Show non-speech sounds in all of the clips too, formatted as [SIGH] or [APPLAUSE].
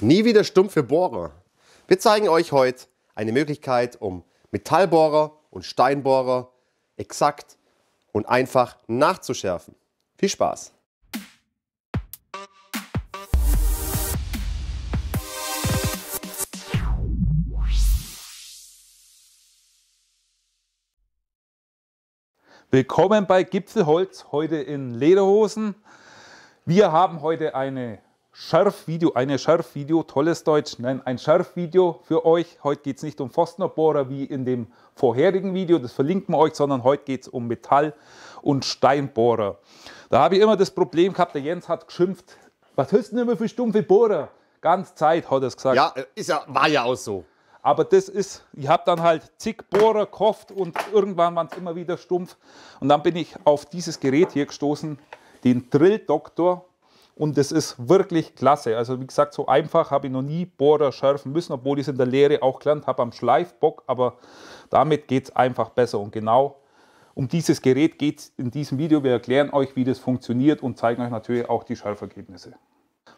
Nie wieder stumpfe Bohrer. Wir zeigen euch heute eine Möglichkeit, um Metallbohrer und Steinbohrer exakt und einfach nachzuschärfen. Viel Spaß! Willkommen bei Gipfelholz, heute in Lederhosen. Wir haben heute eine Schärfvideo, eine Schärfvideo, tolles Deutsch, nein, ein Schärfvideo für euch. Heute geht es nicht um Forstnerbohrer wie in dem vorherigen Video, das verlinken wir euch, sondern heute geht es um Metall- und Steinbohrer. Da habe ich immer das Problem gehabt, der Jens hat geschimpft, was hältst du denn immer für stumpfe Bohrer? Ganz Zeit hat er es gesagt. Ja, ist ja, war ja auch so. Aber das ist, ich habe dann halt zig Bohrer gekauft und irgendwann waren es immer wieder stumpf. Und dann bin ich auf dieses Gerät hier gestoßen, den Drill Doktor und das ist wirklich klasse. Also wie gesagt, so einfach habe ich noch nie Bohrer schärfen müssen, obwohl ich es in der Lehre auch gelernt habe am Schleifbock. Aber damit geht es einfach besser. Und genau um dieses Gerät geht es in diesem Video. Wir erklären euch, wie das funktioniert und zeigen euch natürlich auch die Schärfergebnisse.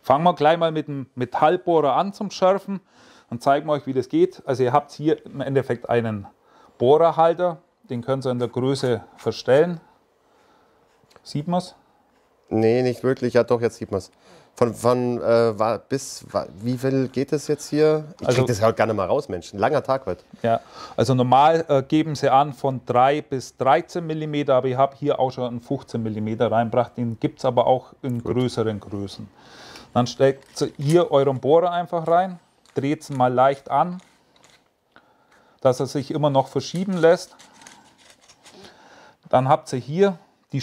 Fangen wir gleich mal mit dem Metallbohrer an zum Schärfen. Dann zeigen euch, wie das geht. Also ihr habt hier im Endeffekt einen Bohrerhalter. Den könnt ihr in der Größe verstellen. Sieht man es? Nee, nicht wirklich. Ja, doch, jetzt sieht man es. Von, von äh, war, bis, war, wie viel geht es jetzt hier? Ich Also- krieg das heute gerne mal raus, Mensch. Ein langer Tag heute. Ja, also normal äh, geben sie an von 3 bis 13 mm, aber ich habe hier auch schon einen 15 mm reingebracht. Den gibt es aber auch in größeren Größen. Dann steckt ihr hier euren Bohrer einfach rein, dreht ihn mal leicht an, dass er sich immer noch verschieben lässt. Dann habt ihr hier die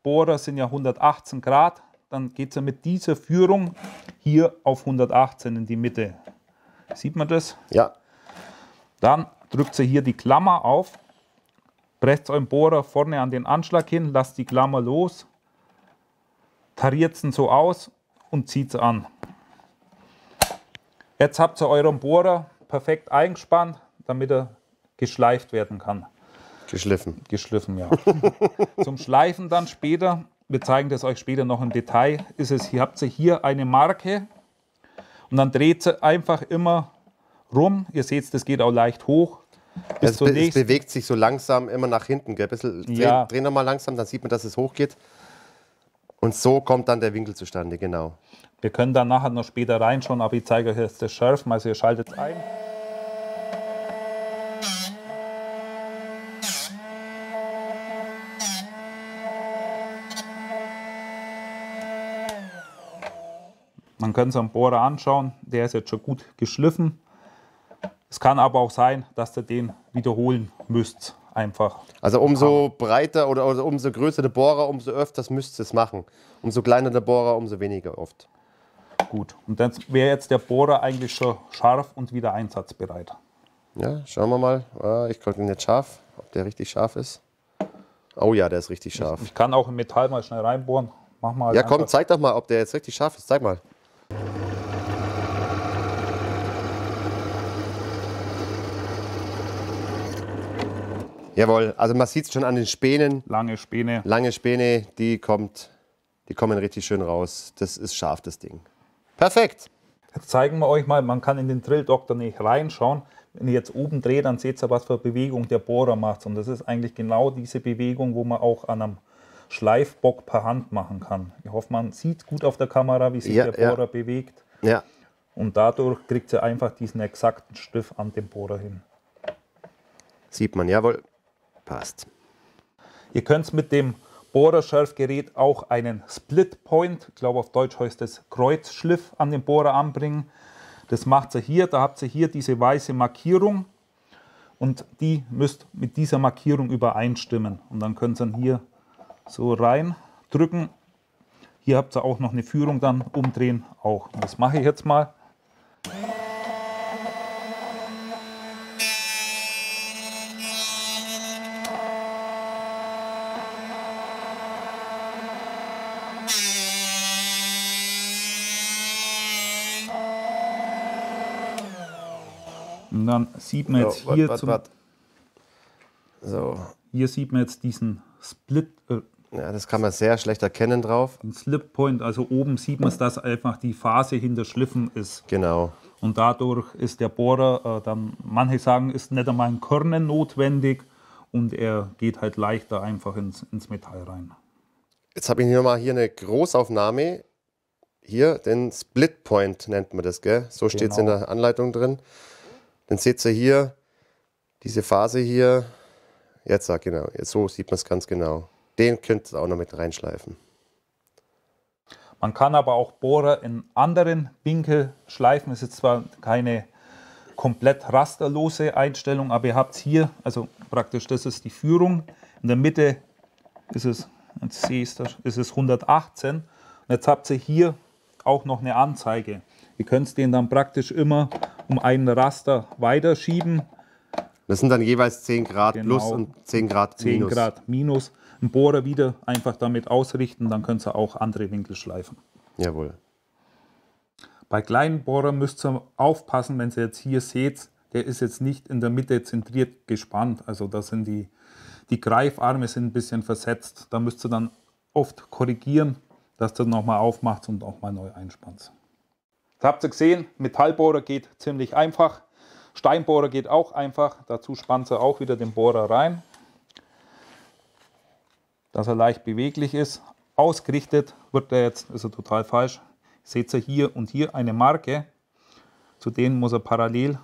Standardbohrer sind ja 118 Grad. Dann geht ihr mit dieser Führung hier auf 118 in die Mitte. Sieht man das? Ja, Dann drückt ihr hier die Klammer auf, presst euren Bohrer vorne an den Anschlag hin, lasst die Klammer los, tariert ihn so aus und zieht es an. Jetzt habt ihr euren Bohrer perfekt eingespannt, damit er geschleift werden kann. Geschliffen. Geschliffen, ja. [LAUGHS] Zum Schleifen dann später, wir zeigen das euch später noch im Detail, ist es, hier habt ihr hier eine Marke und dann dreht sie einfach immer rum. Ihr seht, das geht auch leicht hoch. Bis Es, be es bewegt sich so langsam immer nach hinten. Gell? Bisschen, dreh, Ja. dreh nochmal langsam, dann sieht man, dass es hochgeht. Und so kommt dann der Winkel zustande, genau. Wir können dann nachher noch später reinschauen, aber ich zeige euch jetzt das Schärfen. Also ihr schaltet ein. Man kann es am Bohrer anschauen, der ist jetzt schon gut geschliffen. Es kann aber auch sein, dass ihr den wiederholen müsst, einfach. Also umso breiter oder, oder umso größer der Bohrer, umso öfters müsst ihr es machen. Umso kleiner der Bohrer, umso weniger oft. Gut. Und dann wäre jetzt der Bohrer eigentlich schon scharf und wieder einsatzbereit. Ja, schauen wir mal. Ah, Ich gucke ihn jetzt scharf, ob der richtig scharf ist. Oh ja, der ist richtig scharf. Ich kann auch im Metall mal schnell reinbohren. Mach mal Ja, komm, einfach. zeig doch mal, ob der jetzt richtig scharf ist. Zeig mal. Jawohl, also man sieht es schon an den Spänen. lange Späne. Lange Späne, die kommt, die kommen richtig schön raus. Das ist scharf, das Ding. Perfekt. Jetzt zeigen wir euch mal, man kann in den Drill Doktor nicht reinschauen. Wenn ihr jetzt oben dreht, dann seht ihr, was für Bewegung der Bohrer macht. Und das ist eigentlich genau diese Bewegung, wo man auch an einem Schleifbock per Hand machen kann. Ich hoffe, man sieht gut auf der Kamera, wie sich Ja, der ja. Bohrer bewegt. Ja, Und dadurch kriegt ihr einfach diesen exakten Stift an dem Bohrer hin. sieht man, jawohl. Passt. Ihr könnt mit dem Bohrerschärfgerät auch einen Split Point, ich glaube auf Deutsch heißt es Kreuzschliff, an den Bohrer anbringen. Das macht ihr hier, da habt ihr hier diese weiße Markierung und die müsst mit dieser Markierung übereinstimmen. Und dann könnt ihr ihn hier so reindrücken. Hier habt ihr auch noch eine Führung dann umdrehen auch. Und das mache ich jetzt mal. Und dann sieht man jetzt So, wart, hier, wart, zum, wart. So, hier sieht man jetzt diesen Split, äh, Ja, das kann man sehr schlecht erkennen drauf. Ein Slip Point, also oben sieht man, dass einfach die Phase hinter Schliffen ist. Genau. Und dadurch ist der Bohrer äh, dann, manche sagen, ist nicht einmal ein Körnen notwendig und er geht halt leichter einfach ins, ins Metall rein. Jetzt habe ich hier mal hier eine Großaufnahme. Hier, den Split Point nennt man das, gell? So steht es in Genau. der Anleitung drin. Dann seht ihr hier, diese Phase hier. Jetzt, genau, jetzt so sieht man es ganz genau. Den könnt ihr auch noch mit reinschleifen. Man kann aber auch Bohrer in anderen Winkel schleifen. Es ist zwar keine komplett rasterlose Einstellung, aber ihr habt hier, also praktisch das ist die Führung. In der Mitte ist es, jetzt sehe ich das, ist es 118. Und jetzt habt ihr hier auch noch eine Anzeige. Ihr könnt den dann praktisch immer um einen Raster weiterschieben. Das sind dann jeweils 10 Grad Genau. plus und 10 Grad 10 minus. Grad minus. Einen Bohrer wieder einfach damit ausrichten, dann könnt ihr auch andere Winkel schleifen. Jawohl. Bei kleinen Bohrern müsst ihr aufpassen, wenn ihr jetzt hier seht, der ist jetzt nicht in der Mitte zentriert gespannt. Also da sind die, die Greifarme sind ein bisschen versetzt. Da müsst ihr dann oft korrigieren, dass ihr nochmal aufmacht und auch mal neu einspannt. Jetzt habt ihr gesehen, Metallbohrer geht ziemlich einfach. Steinbohrer geht auch einfach. Dazu spannt ihr auch wieder den Bohrer rein, dass er leicht beweglich ist. Ausgerichtet wird er jetzt, ist er total falsch. Seht ihr hier und hier eine Marke. Zu denen muss er parallel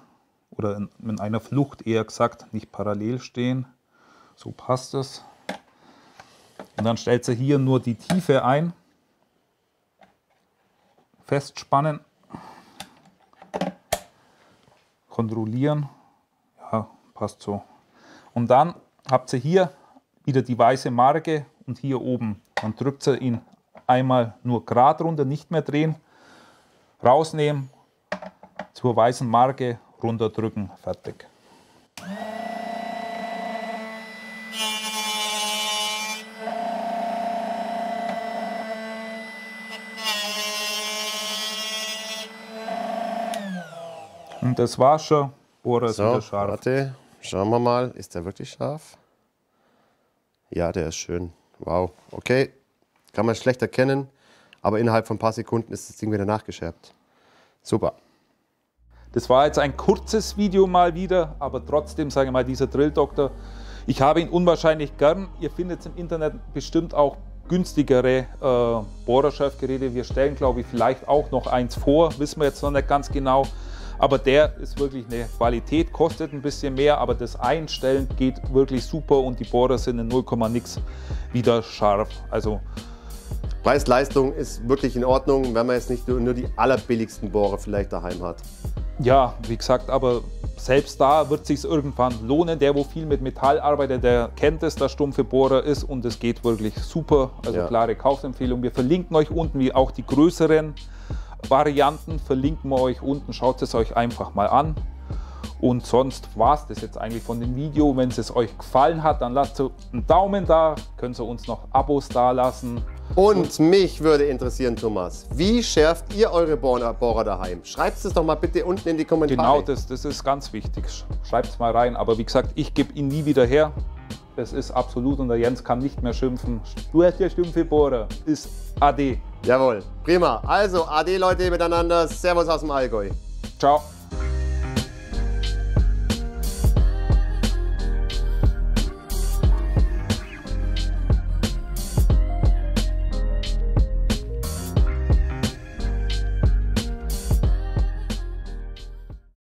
oder in, in einer Flucht eher gesagt nicht parallel stehen. So passt es. Und dann stellt ihr hier nur die Tiefe ein. Festspannen. Kontrollieren. Ja, passt so. Und dann habt ihr hier wieder die weiße Marke und hier oben. Dann drückt ihr ihn einmal nur gerade runter, nicht mehr drehen, rausnehmen, zur weißen Marke runterdrücken, fertig. Und das war schon. Bohrer ist So, wieder scharf. warte, schauen wir mal. Ist der wirklich scharf? Ja, der ist schön. Wow, okay. Kann man schlecht erkennen, aber innerhalb von ein paar Sekunden ist das Ding wieder nachgeschärft. Super. Das war jetzt ein kurzes Video mal wieder, aber trotzdem, sage ich mal, dieser Drill-Doktor, ich habe ihn unwahrscheinlich gern. Ihr findet im Internet bestimmt auch günstigere äh, Bohrerschärfgeräte. Wir stellen, glaube ich, vielleicht auch noch eins vor, wissen wir jetzt noch nicht ganz genau. Aber der ist wirklich eine Qualität, kostet ein bisschen mehr, aber das Einstellen geht wirklich super und die Bohrer sind in 0, nix wieder scharf. Also Preis-Leistung ist wirklich in Ordnung, wenn man jetzt nicht nur, nur die allerbilligsten Bohrer vielleicht daheim hat. Ja, wie gesagt, aber selbst da wird sich irgendwann lohnen. Der, wo viel mit Metall arbeitet, der kennt es, dass stumpfe Bohrer ist und es geht wirklich super. Also Ja. klare Kaufempfehlung. Wir verlinken euch unten, wie auch die größeren Varianten, verlinken wir euch unten. Schaut es euch einfach mal an. Und sonst war es das jetzt eigentlich von dem Video. Wenn es euch gefallen hat, dann lasst einen Daumen da. Könnt ihr uns noch Abos da lassen. Und mich würde interessieren, Thomas, wie schärft ihr eure Bohrer, Bohrer daheim? Schreibt es doch mal bitte unten in die Kommentare. Genau, das, das ist ganz wichtig. Schreibt es mal rein. Aber wie gesagt, ich gebe ihn nie wieder her. Das ist absolut und der Jens kann nicht mehr schimpfen. Du hast ja stumpfe Bohrer. Ist AD. Jawohl, prima. Also, Ade Leute miteinander. Servus aus dem Allgäu. Ciao.